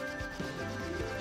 やった!